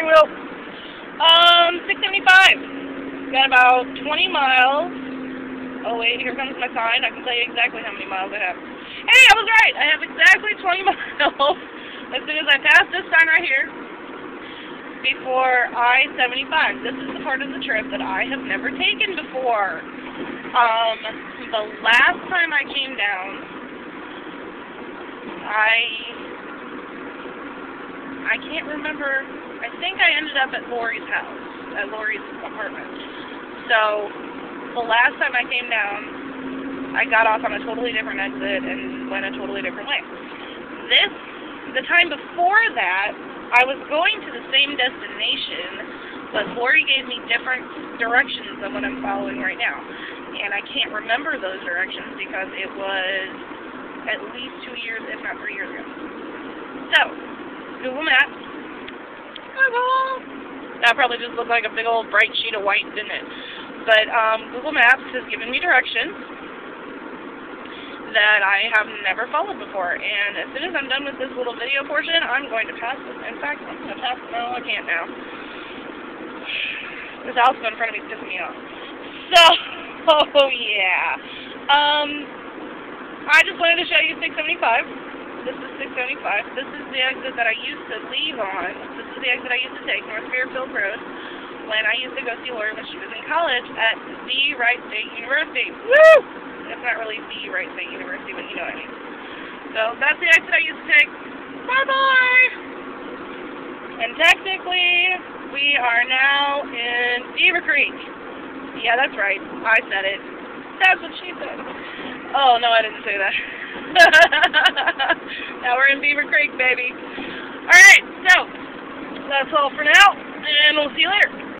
steering wheel. Um, 675. Got about 20 miles. Oh wait, here comes my sign. I can tell you exactly how many miles I have. Hey, I was right. I have exactly 20 miles. As soon as I pass this sign right here, before I-75. This is the part of the trip that I have never taken before. Um, the last time I came down, I I can't remember. I think I ended up at Lori's house, at Lori's apartment. So the last time I came down, I got off on a totally different exit and went a totally different way. This, the time before that, I was going to the same destination, but Lori gave me different directions than what I'm following right now. And I can't remember those directions because it was at least two years, if not three years ago. So, Google Maps. Google! That probably just looked like a big old bright sheet of white, didn't it? But um, Google Maps has given me directions that I have never followed before. And as soon as I'm done with this little video portion, I'm going to pass this. In fact, I'm going to pass. No, I can't now. This Alpha in front of me is pissing me off. So, oh yeah. Um, I just wanted to show you 675. This is 675. This is the exit that I used to leave on. This is the exit I used to take, North Fairfield Road, when I used to go see Lori when she was in college at the Wright State University. Woo! It's not really the Wright State University, but you know what I mean. So that's the exit I used to take. Bye-bye! And technically, we are now in Beavercreek. Yeah, that's right. I said it. That's what she said. Oh, no, I didn't say that. now we're in Beavercreek, baby. Alright, so, that's all for now, and we'll see you later.